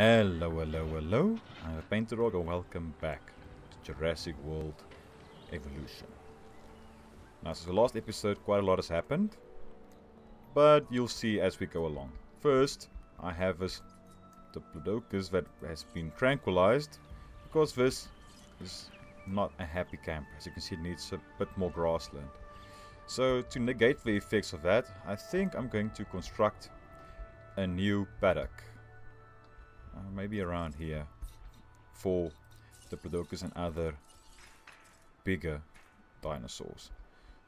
Hello, hello, hello. I'm a Painter and welcome back to Jurassic World Evolution. Now, since the last episode, quite a lot has happened, but you'll see as we go along. First, I have this Diplodocus that has been tranquilized because this is not a happy camp. As you can see, it needs a bit more grassland. So, to negate the effects of that, I think I'm going to construct a new paddock. Uh, maybe around here for the Diplodocus and other bigger dinosaurs.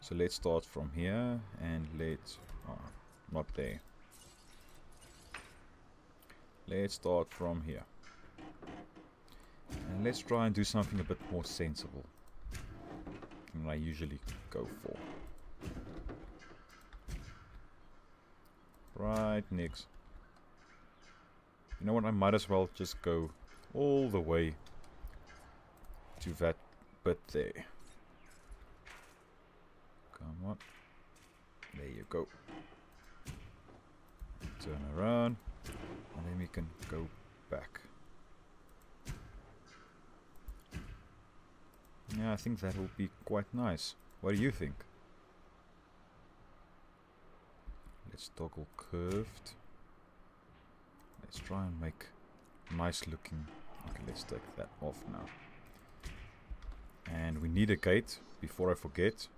So let's start from here and let's... Oh, not there. Let's start from here. And let's try and do something a bit more sensible than I usually go for. Right next. You know what, I might as well just go all the way to that bit there. Come on. There you go. Turn around. And then we can go back. Yeah, I think that will be quite nice. What do you think? Let's toggle curved. Let's try and make nice looking. Okay, let's take that off now. And we need a gate before I forget.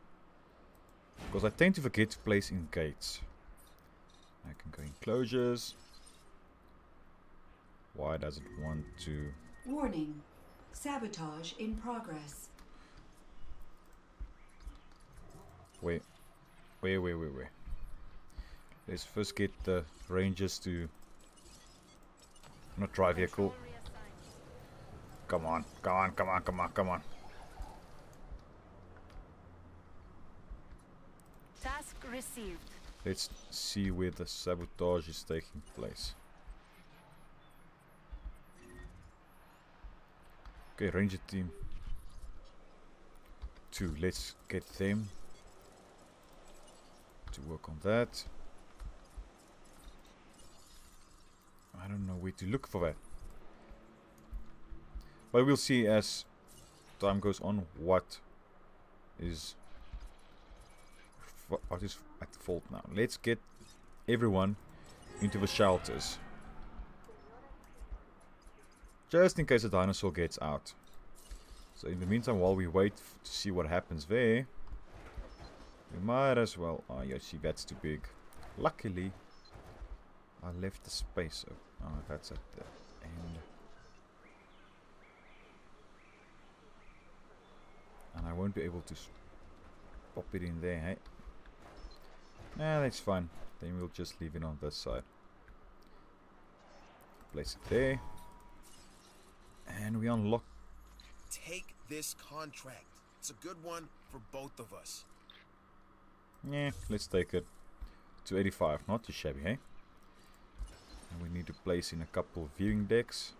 Because I tend to forget to place in gates. I can go enclosures. Why does it want to... Warning. Sabotage in progress. Wait. Wait, wait, wait, wait. Let's first get the rangers to not dry vehicle. Come on, come on, come on, come on, come on. Task received. Let's see where the sabotage is taking place. Okay, ranger team. Two, let's get them to work on that. I don't know where to look for that. But we'll see as time goes on what is what is at fault now. Let's get everyone into the shelters. Just in case a dinosaur gets out. So in the meantime, while we wait to see what happens there, we might as well... Oh, yeah, see, that's too big. Luckily, I left the space open. Oh, that's at the end. And I won't be able to pop it in there, hey? Nah, that's fine. Then we'll just leave it on this side. Place it there. And we unlock. Take this contract. It's a good one for both of us. Yeah, let's take it. to 85, not too shabby, hey? And we need to place in a couple viewing decks.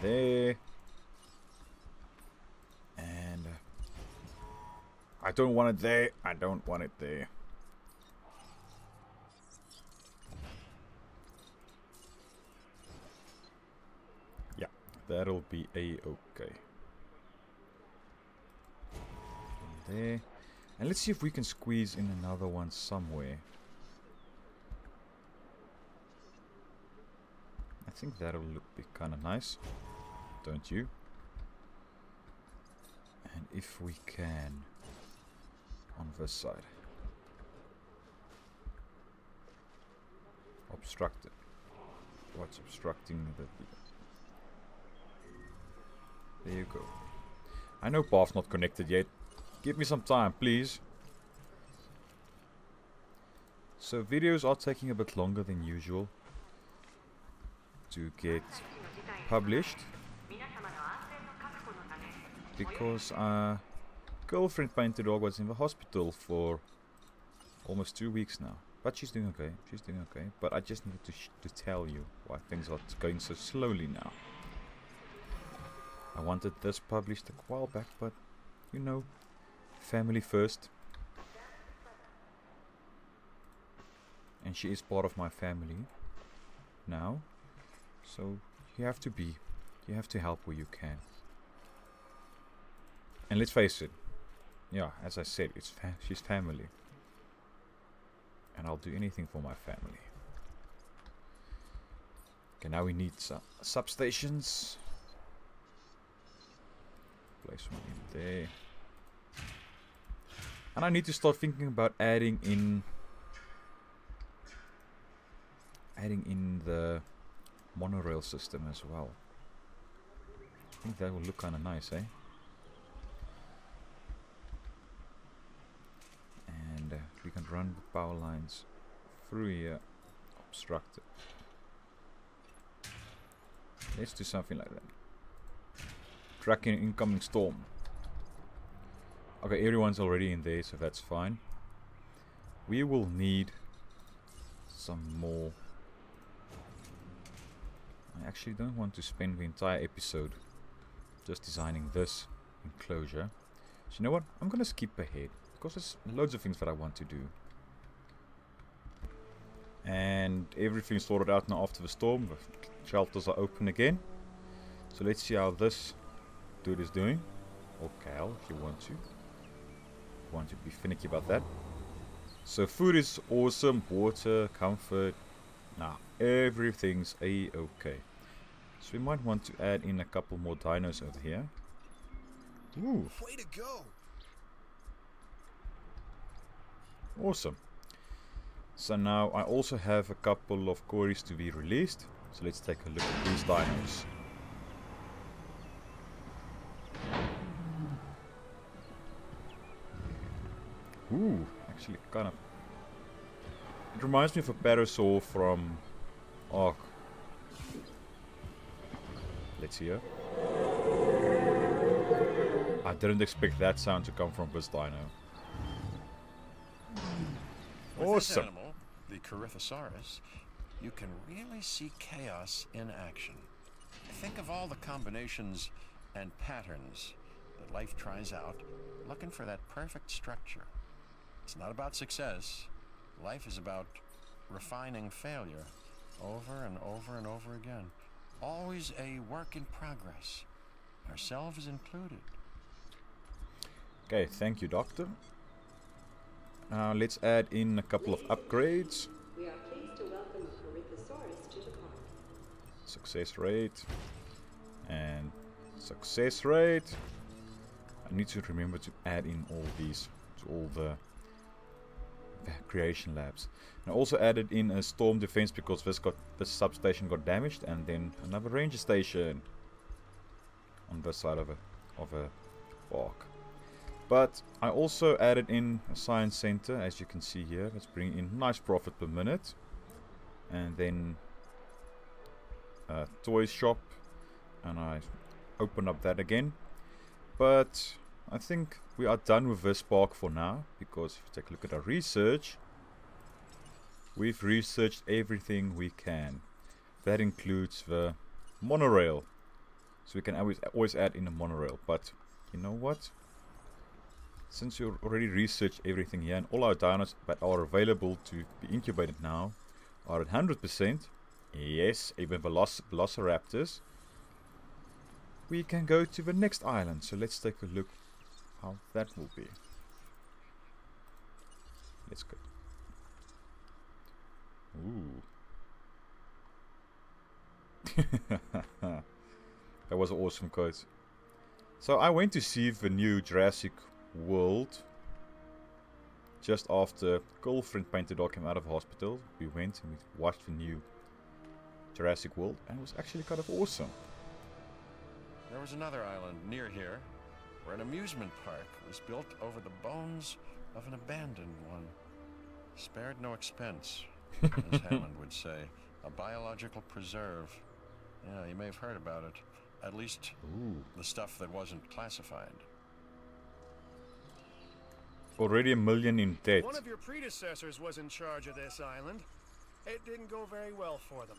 There. And uh, I don't want it there. I don't want it there. Yeah, that'll be a-okay. There. And let's see if we can squeeze in another one somewhere. Think that'll look be kind of nice, don't you? And if we can, on this side, obstruct it. What's obstructing the... There you go. I know path's not connected yet. Give me some time, please. So videos are taking a bit longer than usual to get published because uh, girlfriend painted Dog was in the hospital for almost two weeks now. But she's doing okay. She's doing okay. But I just needed to, to tell you why things are going so slowly now. I wanted this published a while back, but you know, family first. And she is part of my family. now. So you have to be, you have to help where you can. And let's face it, yeah, as I said, it's fa she's family. And I'll do anything for my family. Okay, now we need some substations. Place one in there. And I need to start thinking about adding in adding in the monorail system as well. I think that will look kind of nice, eh? And uh, we can run the power lines through here, obstruct it. Let's do something like that. Tracking incoming storm. Okay, everyone's already in there, so that's fine. We will need some more. I actually don't want to spend the entire episode just designing this enclosure. So you know what? I'm gonna skip ahead because there's loads of things that I want to do. And everything's sorted out now after the storm. The shelters are open again. So let's see how this dude is doing. Or Cal, if you want to. Want to be finicky about that. So food is awesome, water, comfort. Nah, everything's a-okay. So we might want to add in a couple more dinos over here. Ooh, Way to go! awesome. So now I also have a couple of quarries to be released. So let's take a look at these dinos. Ooh, actually kind of... It reminds me of a parasaur from Ark. Let's hear. I didn't expect that sound to come from this dino. With Awesome. animal, the Corythosaurus, you can really see chaos in action. Think of all the combinations and patterns that life tries out, looking for that perfect structure. It's not about success. Life is about refining failure over and over and over again. Always a work in progress, ourselves included. Okay, thank you, Doctor. Now let's add in a couple of upgrades. We are pleased to welcome Corythosaurus to the park. Success rate. And success rate. I need to remember to add in all these to all the the Uh, creation labs. And I also added in a storm defense because this got this substation got damaged and then another ranger station on this side of a of a park. But I also added in a science center as you can see here. Let's bring in nice profit per minute. And then a toy shop and I open up that again. But I think we are done with this park for now because if you take a look at our research, we've researched everything we can. That includes the monorail. So we can always always add in a monorail. But you know what? Since you already researched everything here and all our dinos that are available to be incubated now are at 100%, yes, even Veloc Velociraptors, we can go to the next island. So let's take a look how that will be. Let's go. Ooh. that was awesome quote. So I went to see the new Jurassic World just after girlfriend painted dog came out of hospital. We went and we watched the new Jurassic World and it was actually kind of awesome. There was another island near here where an amusement park was built over the bones of an abandoned one. Spared no expense, as Hammond would say. A biological preserve. Yeah, you may have heard about it. At least Ooh. the stuff that wasn't classified. Already a million in debt. One of your predecessors was in charge of this island. It didn't go very well for them.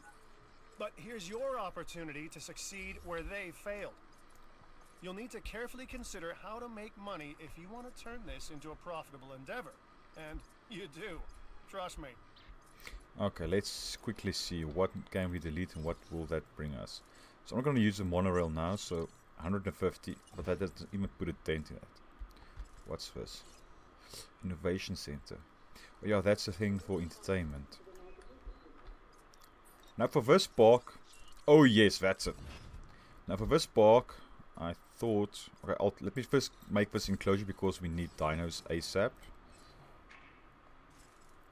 But here's your opportunity to succeed where they failed. You'll need to carefully consider how to make money if you want to turn this into a profitable endeavor. And you do. Trust me. Okay, let's quickly see what can we delete and what will that bring us. So I'm going to use the monorail now, so 150, but that doesn't even put a dent in it. What's this? Innovation Center. Oh, yeah, that's the thing for entertainment. Now for this park, oh yes, that's it. Now for this park, I thought, okay, I'll, let me first make this enclosure because we need dinos ASAP.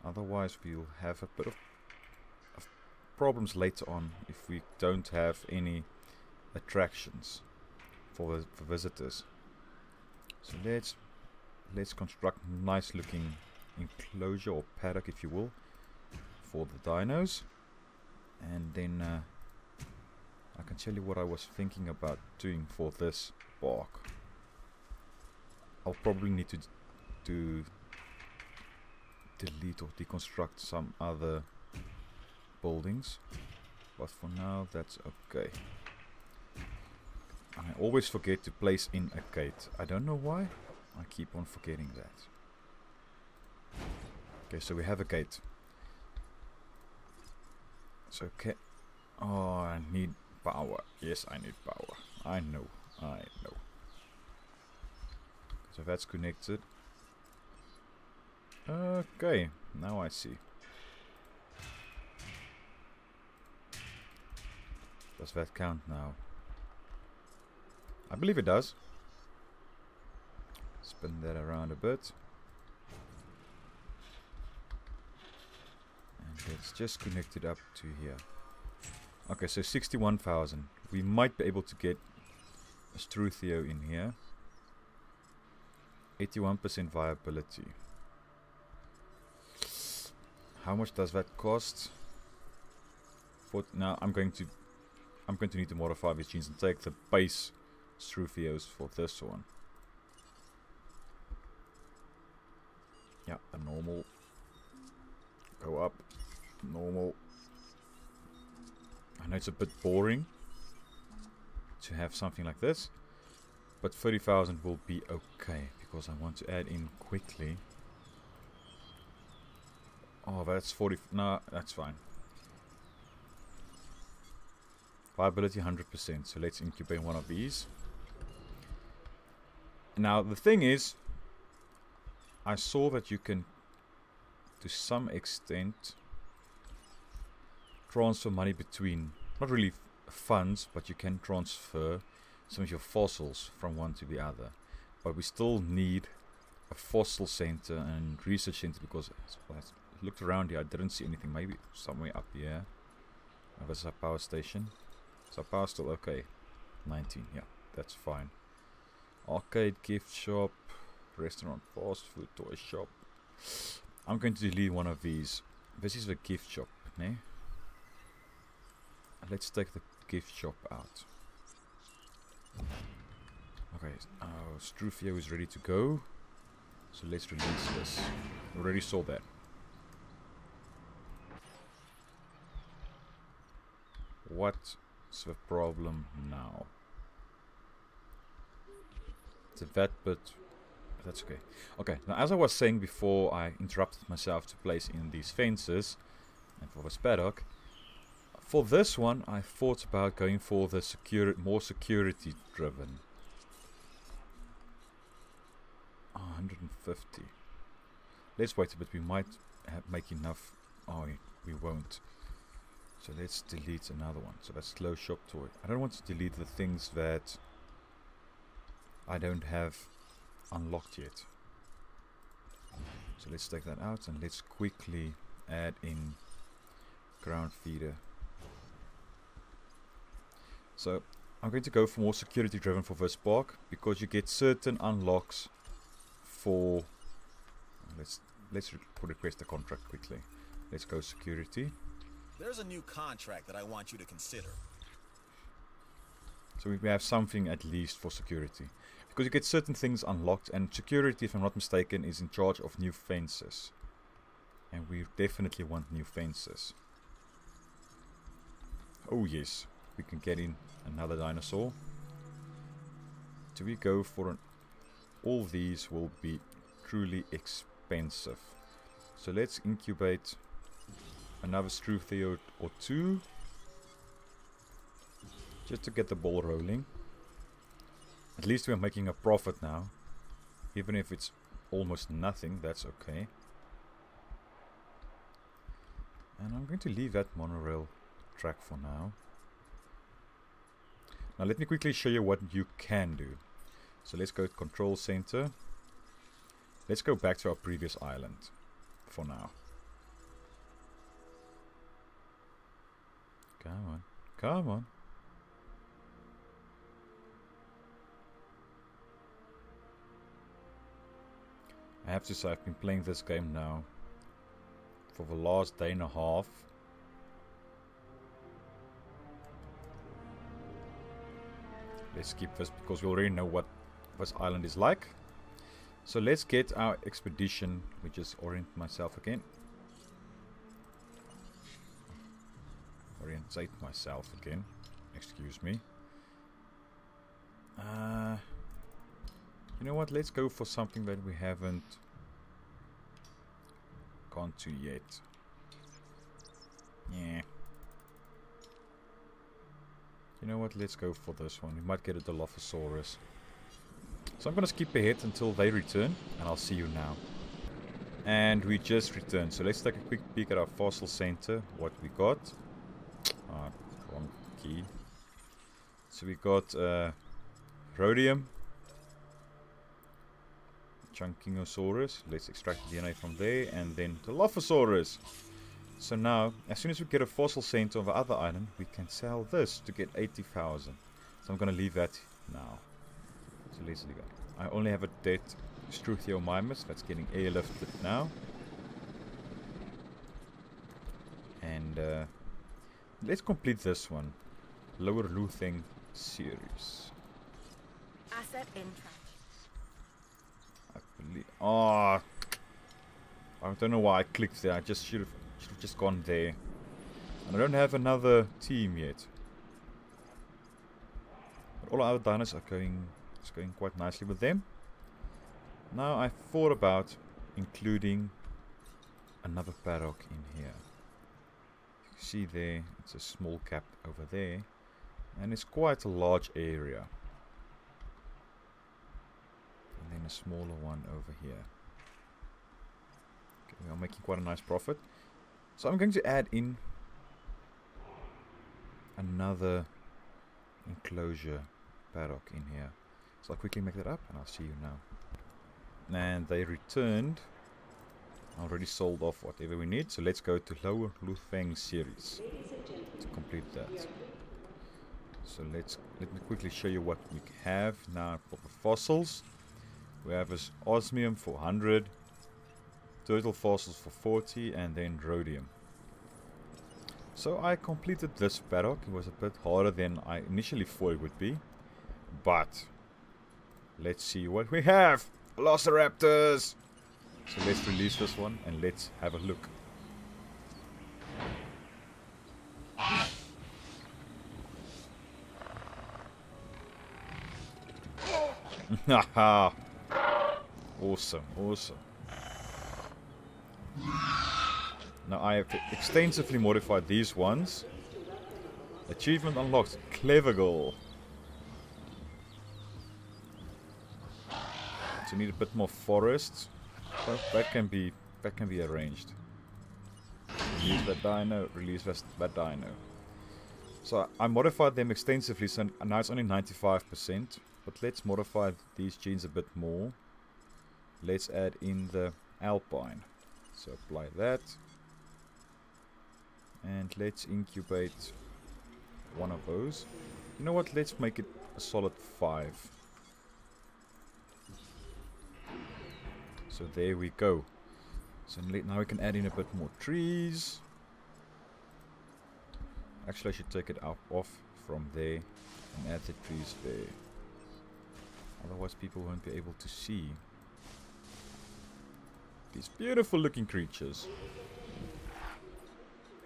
Otherwise we'll have a bit of, of problems later on if we don't have any attractions for, for visitors. So let's let's construct nice looking enclosure or paddock if you will for the dinos and then uh, I can tell you what I was thinking about doing for this park I'll probably need to do delete or deconstruct some other buildings but for now that's okay. I always forget to place in a gate. I don't know why I keep on forgetting that. Okay so we have a gate. So okay oh I need power yes I need power I know I know so that's connected Okay, now I see. Does that count now? I believe it does. Spin that around a bit. And let's just connect it up to here. Okay, so 61,000. We might be able to get a Struthio in here. 81% viability. How much does that cost? For now, I'm going to I'm going to need to modify these genes and take the base Struthios for this one. Yeah, a normal. Go up. Normal. I know it's a bit boring to have something like this, but 30,000 will be okay because I want to add in quickly Oh, that's 40. No, that's fine. Viability 100%. So let's incubate one of these. Now, the thing is, I saw that you can, to some extent, transfer money between, not really funds, but you can transfer some of your fossils from one to the other. But we still need a fossil center and research center because looked around here, I didn't see anything. Maybe somewhere up here. Oh, this power station. Our power still okay? 19, yeah, that's fine. Arcade, gift shop, restaurant, fast food, toy shop. I'm going to delete one of these. This is the gift shop, ne? Let's take the gift shop out. Okay, our Struthio is ready to go. So let's release this. Already saw that. What's the problem now? It's a vet, but that's okay. Okay, now as I was saying before I interrupted myself to place in these fences and for the paddock, for this one I thought about going for the security, more security driven. Oh, 150. Let's wait a bit, we might make enough. Oh, we won't. So let's delete another one. So that's slow shop toy. I don't want to delete the things that I don't have unlocked yet. So let's take that out and let's quickly add in ground feeder. So I'm going to go for more security driven for this park because you get certain unlocks for let's let's re request a contract quickly. Let's go security. There's a new contract that I want you to consider. So we have something at least for security. Because you get certain things unlocked and security, if I'm not mistaken, is in charge of new fences. And we definitely want new fences. Oh yes, we can get in another dinosaur. Do we go for an... All these will be truly expensive. So let's incubate another Struthio or two. Just to get the ball rolling. At least we're making a profit now. Even if it's almost nothing, that's okay. And I'm going to leave that monorail track for now. Now let me quickly show you what you can do. So let's go to control center. Let's go back to our previous island for now. Come on, come on. I have to say I've been playing this game now for the last day and a half. Let's skip this because we already know what this island is like. So let's get our expedition. We just orient myself again. Orientate myself again. Excuse me. Uh, you know what? Let's go for something that we haven't gone to yet. Yeah. You know what? Let's go for this one. We might get a Dilophosaurus. So I'm going to skip ahead until they return, and I'll see you now. And we just returned. So let's take a quick peek at our fossil center. What we got. Ah, wrong key. So we got uh, Rhodium. Chungkingosaurus. Let's extract the DNA from there. And then the Dilophosaurus. So now, as soon as we get a fossil center on the other island, we can sell this to get 80,000. So I'm going to leave that now. So let's go. I only have a dead Struthiomimus that's getting airlifted now. And uh, let's complete this one. Lower Lufeng series. Asset in track. I believe. Oh, I don't know why I clicked there. I just should have should have just gone there. And I don't have another team yet. But all our diners are going it's going quite nicely with them. Now I thought about including another paddock in here. You can see there, it's a small cap over there. And it's quite a large area. And then a smaller one over here. Okay, we are making quite a nice profit. So I'm going to add in another enclosure paddock in here. So I'll quickly make that up and I'll see you now. And they returned. I already sold off whatever we need. So let's go to Lower Lufeng series to complete that. So let's let me quickly show you what we have now for the fossils. We have this osmium 400, total fossils for 40 and then rhodium. So I completed this paddock, it was a bit harder than I initially thought it would be, but let's see what we have! Velociraptors! So let's release this one and let's have a look. awesome, awesome. Now I have extensively modified these ones. Achievement unlocked. Clever girl. So need a bit more forest. That can be that can be arranged. Release that dino, release that, that dino. So I modified them extensively, so now it's only 95%. But let's modify these genes a bit more. Let's add in the alpine. So apply that. And let's incubate one of those. You know what, let's make it a solid 5. So there we go. So now we can add in a bit more trees. Actually I should take it out off from there and add the trees there. Otherwise people won't be able to see these beautiful looking creatures.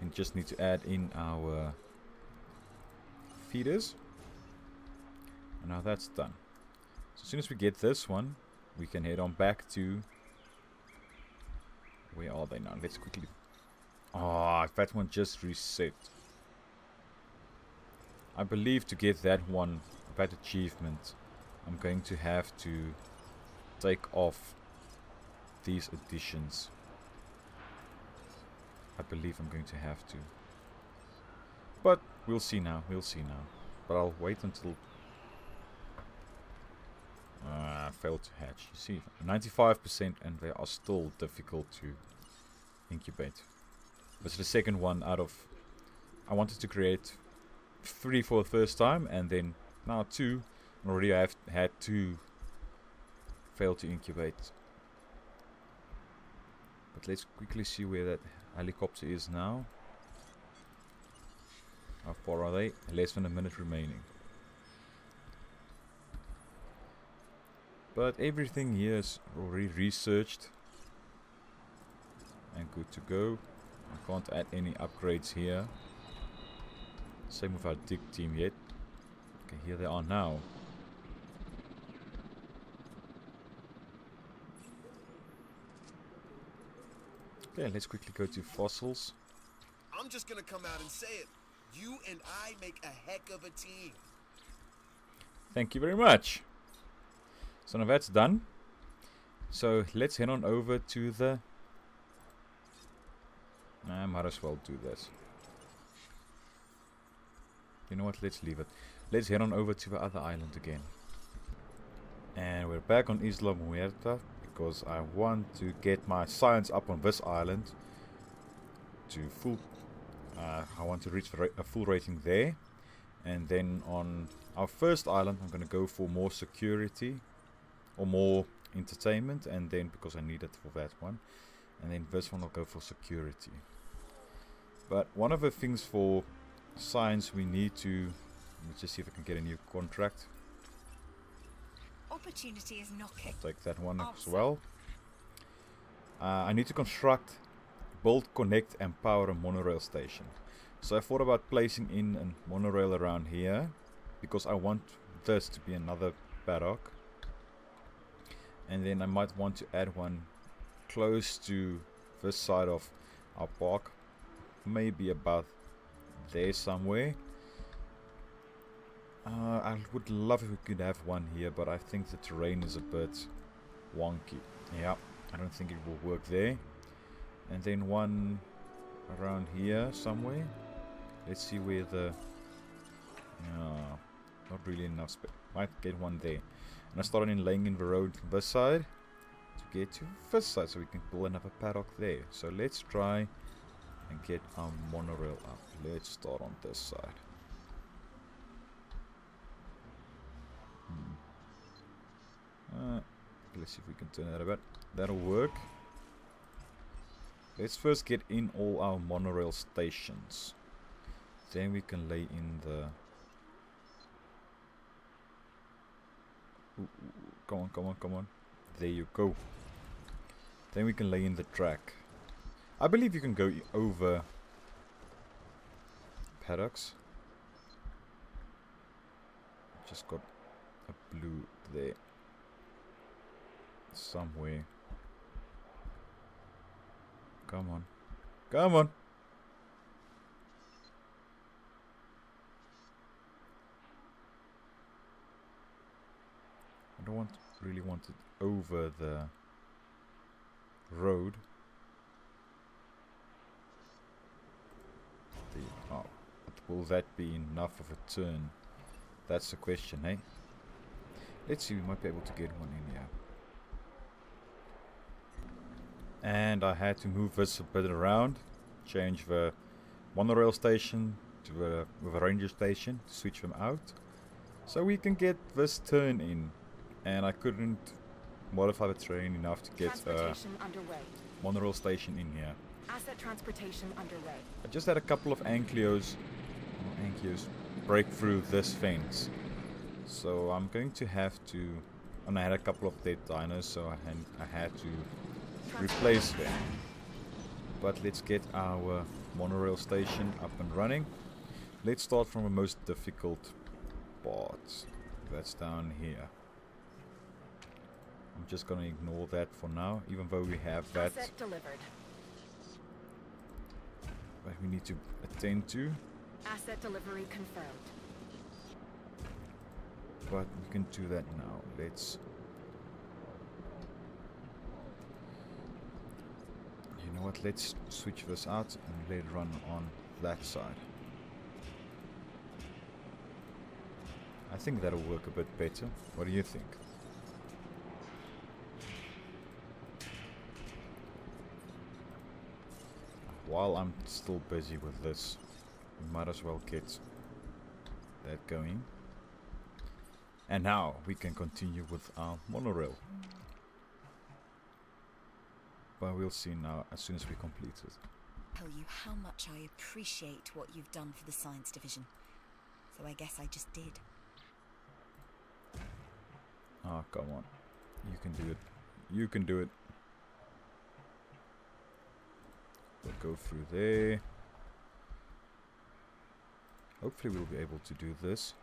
And just need to add in our feeders. And now that's done. So as soon as we get this one, we can head on back to... Where are they now? Let's quickly Oh, that one just reset. I believe to get that one, that achievement, I'm going to have to take off these additions. I believe I'm going to have to. But we'll see now, we'll see now. But I'll wait until... Uh, failed to hatch. You see, 95% and they are still difficult to incubate. That's the second one out of... I wanted to create three for the first time and then now two. Already I have had two fail to incubate. But let's quickly see where that helicopter is now. How far are they? Less than a minute remaining. But everything here is already researched and good to go. I can't add any upgrades here. Same with our dig team yet. Okay, here they are now. Okay, let's quickly go to fossils. I'm just gonna come out and say it. You and I make a heck of a team. Thank you very much. So now that's done. So let's head on over to the... I might as well do this. You know what, let's leave it. Let's head on over to the other island again. And we're back on Isla Muerta because I want to get my science up on this island to full. Uh, I want to reach a full rating there, and then on our first island, I'm going to go for more security or more entertainment, and then because I need it for that one, and then this one I'll go for security. But one of the things for science we need to let's just see if I can get a new contract. Opportunity is knocking. Take that one as well. Uh, I need to construct, build, connect, and power a monorail station. So I thought about placing in a monorail around here because I want this to be another paddock. And then I might want to add one close to this side of our park. Maybe about there somewhere. Uh, I would love if we could have one here, but I think the terrain is a bit wonky. Yeah, I don't think it will work there. And then one around here somewhere. Let's see where the... Yeah, not really enough space. Might get one there. And I started in laying in the road this side to get to this side so we can build another paddock there. So let's try and get our monorail up. Let's start on this side. Let's see if we can turn that about. That'll work. Let's first get in all our monorail stations. Then we can lay in the... Come on, come on, come on. There you go. Then we can lay in the track. I believe you can go over paddocks. Just got a blue there somewhere. Come on. Come on. I don't want really want it over the road. The, oh, will that be enough of a turn? That's the question, eh? Let's see, we might be able to get one in here and I had to move this a bit around change the monorail station to a, with a ranger station to switch them out so we can get this turn in. And I couldn't modify the train enough to get a monorail station in here. Asset transportation underway. I just had a couple of Ankylos Ankylos break through this fence. So I'm going to have to and I had a couple of dead dinos so I had, I had to replace them. But let's get our monorail station up and running. Let's start from the most difficult part. That's down here. I'm just gonna ignore that for now, even though we have that. delivered. that we need to attend to, Asset delivery confirmed. but we can do that now. Let's. Know what? Let's switch this out and let it run on that side. I think that'll work a bit better. What do you think? While I'm still busy with this, we might as well get that going. And now we can continue with our monorail. But we'll see now as soon as we complete it. Tell you how much I appreciate what you've done for the science division. So I guess I just did. Ah, come on. You can do it. You can do it. We'll go through there. Hopefully we'll be able to do this.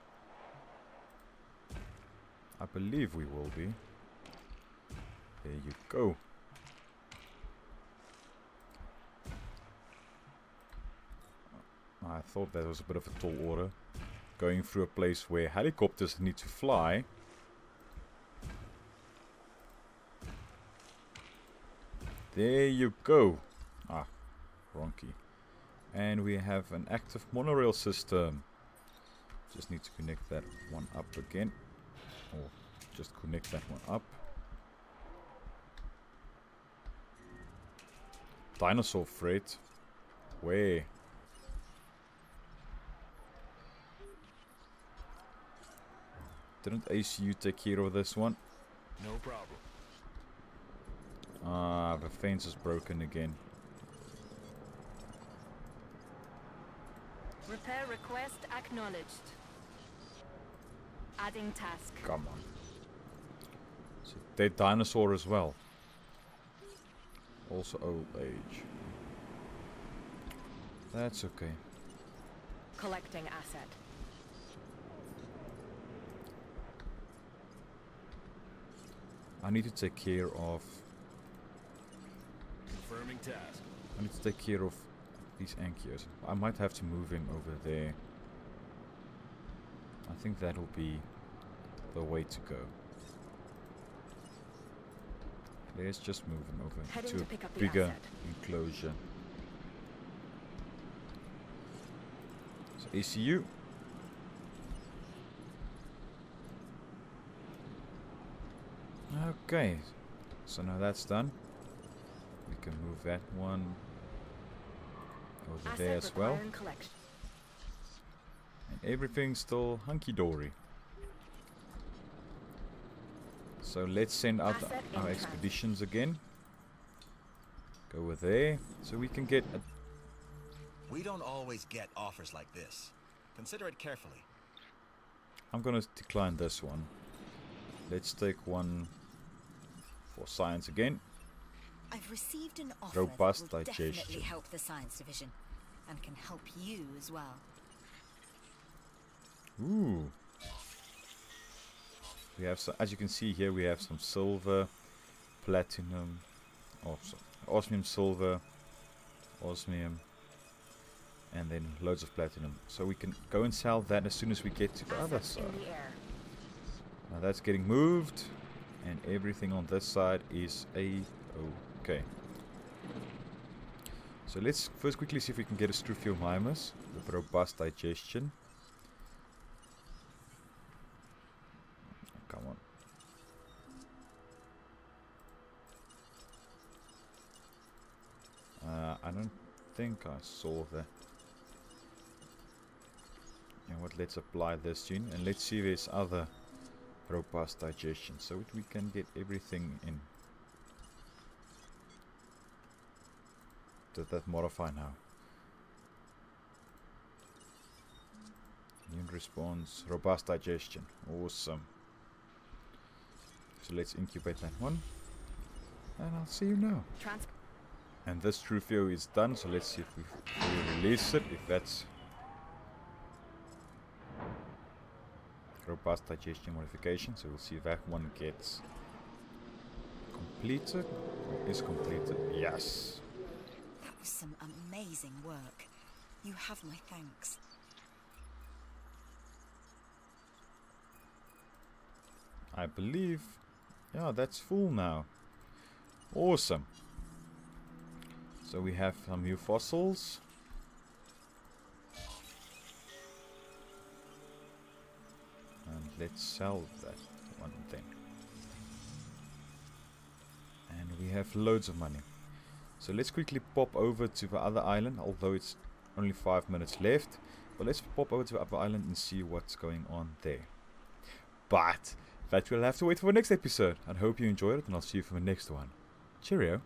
I believe we will be. There you go. I thought that was a bit of a tall order. Going through a place where helicopters need to fly. There you go. Ah, wrong key. And we have an active monorail system. Just need to connect that one up again. Or just connect that one up. Dinosaur freight. Where? Didn't ACU take care of this one? No problem. Ah, the fence is broken again. Repair request acknowledged. Adding task. Come on. It's a dead dinosaur as well. Also old age. That's okay. Collecting asset. I need to take care of. Confirming task. I need to take care of these anchors. I might have to move him over there. I think that'll be the way to go. Let's just move him over Heading to to a up bigger asset. enclosure. So ACU. Okay, so now that's done. We can move that one over Asset there as well. collection. And everything's still hunky-dory. So let's send out the- Asset our transit. expeditions again. Go over there, so we can get a We don't always get offers like this. Consider it carefully. I'm gonna decline this one. Let's take one for science again. I've received an offer Robust that will definitely help the science division, and can help you as well. Ooh. We have some, as you can see here, we have some silver, platinum, oh, osmium silver, osmium, and then loads of platinum. So we can go and sell that as soon as we get to the other side. in the air. Now that's getting moved, and everything on this side is a okay. So let's first quickly see if we can get a Struthiomimus with robust digestion. Come on. Uh, I don't think I saw that. And what? Let's apply this gene, and let's see if there's other robust digestion, so that we can get everything in. Did that modify now? Immune response, robust digestion, awesome. So let's incubate that one, and I'll see you now. Trans And this Trufio is done, so let's see if we, if we release it, if that's robust digestion modification. So we'll see if that one gets completed or is completed. Yes. That was some amazing work. You have my thanks. I believe, yeah, that's full now. Awesome. So we have some new fossils. Let's sell that one thing. And we have loads of money. So let's quickly pop over to the other island, although it's only five minutes left. But let's pop over to the other island and see what's going on there. But that we'll have to wait for the next episode. I hope you enjoyed it, and I'll see you for the next one. Cheerio.